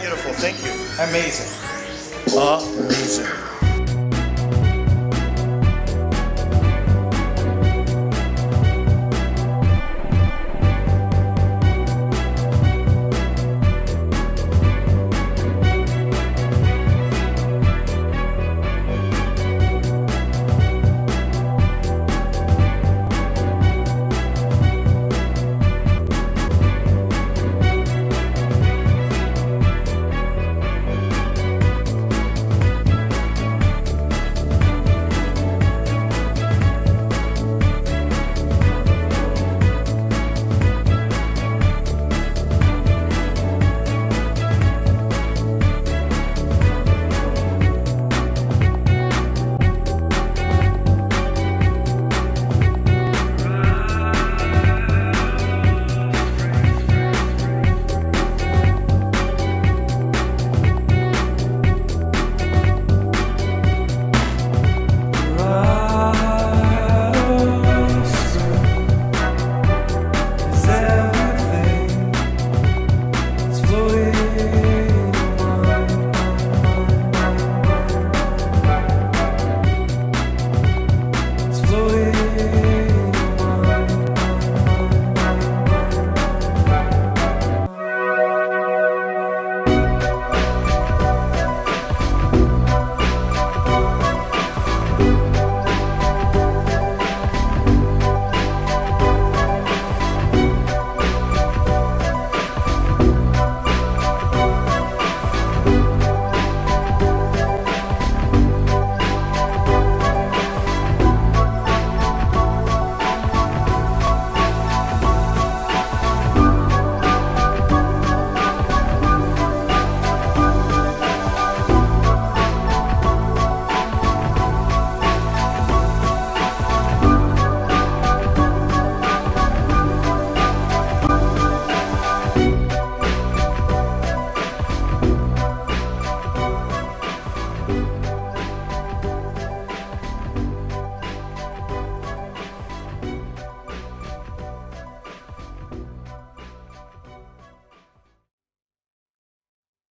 beautiful. Thank you. Amazing. Amazing.